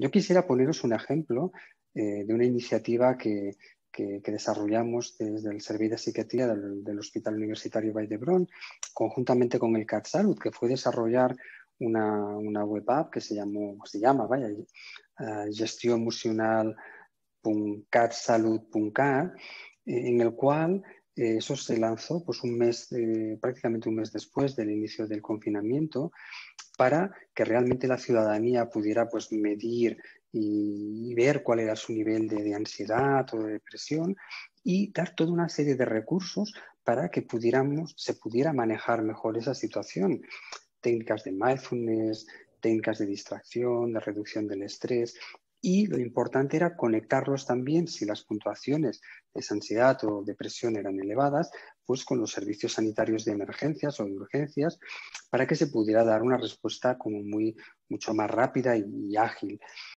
Yo quisiera poneros un ejemplo eh, de una iniciativa que, desarrollamos desde el Servicio de Psiquiatría del, Hospital Universitario Vall d'Hebron, conjuntamente con el CatSalud, que fue desarrollar una, web app que se, llamó, se llama, vaya, uh, en el cual eh, eso se lanzó pues, un mes, prácticamente un mes después del inicio del confinamiento, para que realmente la ciudadanía pudiera pues, medir y, ver cuál era su nivel de, ansiedad o de depresión y dar toda una serie de recursos para que pudiéramos, se pudiera manejar mejor esa situación. Técnicas de mindfulness, técnicas de distracción, de reducción del estrés, y lo importante era conectarlos también, si las puntuaciones de ansiedad o depresión eran elevadas, pues con los servicios sanitarios de emergencias o de urgencias para que se pudiera dar una respuesta como muy mucho más rápida y ágil.